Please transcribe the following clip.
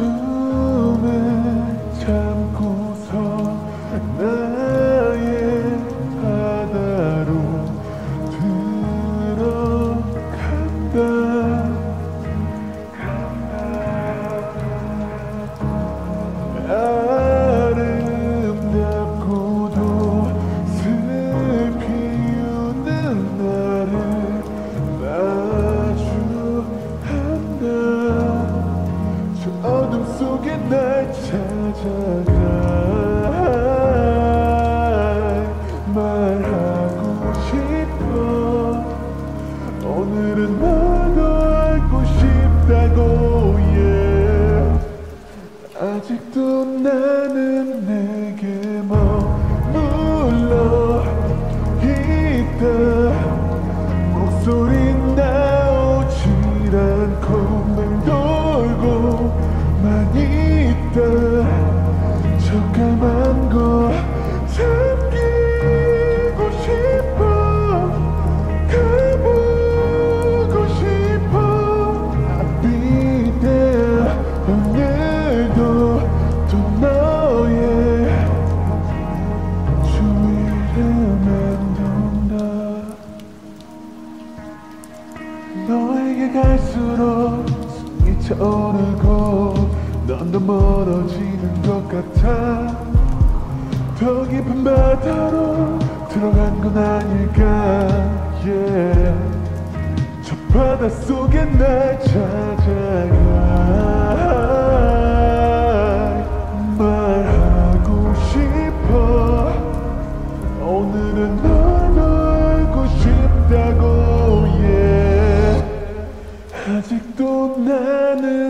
Mm-hmm. 속에 날 찾아가 말하고 싶어. 오늘은 나 있다 적감한 거 잠기고 싶어 가보고 싶어 there 오늘도 또 너의 주위를 맴돈다 너에게 갈수록 숨이 차오르고 넌더 멀어지는 것 같아 더 깊은 바다로 들어간 건 아닐까 yeah. 저 바다 속에 날 찾아가 말하고 싶어 오늘은 너도 알고 싶다고 yeah. 아직도 나는 내